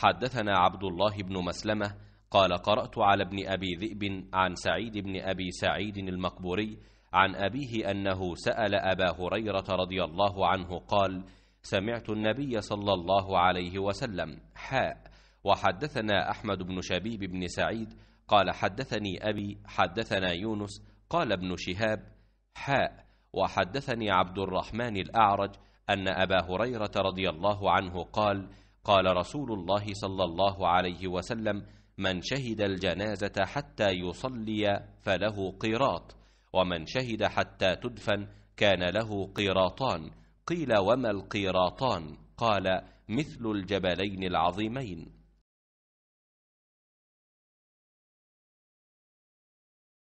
حدثنا عبد الله بن مسلمة قال قرأت على ابن أبي ذئب عن سعيد بن أبي سعيد المقبوري عن أبيه أنه سأل أبا هريرة رضي الله عنه قال سمعت النبي صلى الله عليه وسلم حاء وحدثنا أحمد بن شبيب بن سعيد قال حدثني أبي حدثنا يونس قال ابن شهاب حاء وحدثني عبد الرحمن الأعرج أن أبا هريرة رضي الله عنه قال قال رسول الله صلى الله عليه وسلم من شهد الجنازة حتى يصلي فله قيراط ومن شهد حتى تدفن كان له قيراطان. قيل وما القيراطان؟ قال مثل الجبلين العظيمين.